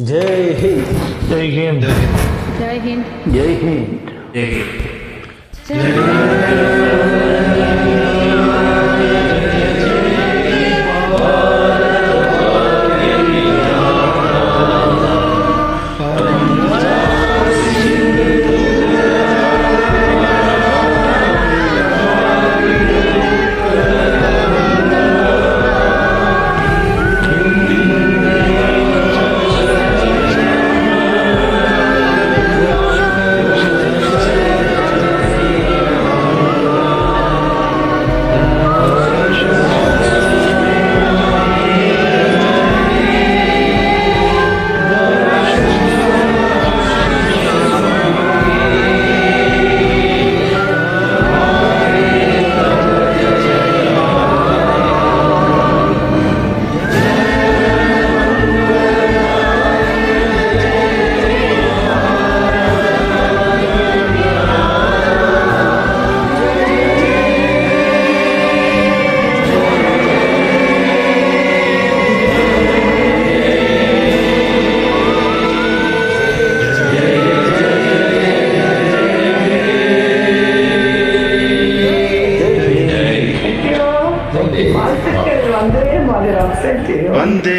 जय हिंद। जय हिंद। जय हिंद। जय हिंद। जय हिंद। वंदे